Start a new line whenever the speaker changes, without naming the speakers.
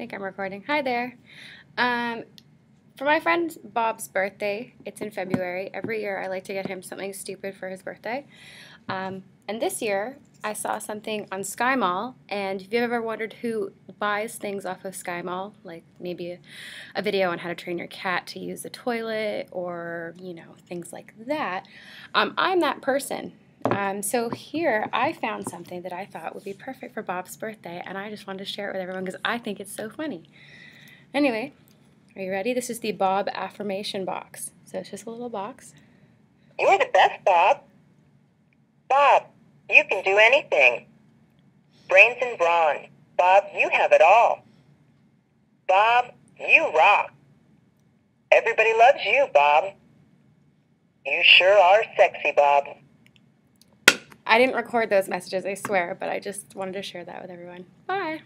think I'm recording. Hi there. Um, for my friend Bob's birthday, it's in February. Every year I like to get him something stupid for his birthday. Um, and this year I saw something on SkyMall. And if you've ever wondered who buys things off of SkyMall, like maybe a, a video on how to train your cat to use the toilet or, you know, things like that, um, I'm that person. Um, so here I found something that I thought would be perfect for Bob's birthday, and I just wanted to share it with everyone because I think it's so funny. Anyway, are you ready? This is the Bob affirmation box. So it's just a little box.
You're the best, Bob. Bob, you can do anything. Brains and brawn. Bob, you have it all. Bob, you rock. Everybody loves you, Bob. You sure are sexy, Bob.
I didn't record those messages, I swear, but I just wanted to share that with everyone. Bye.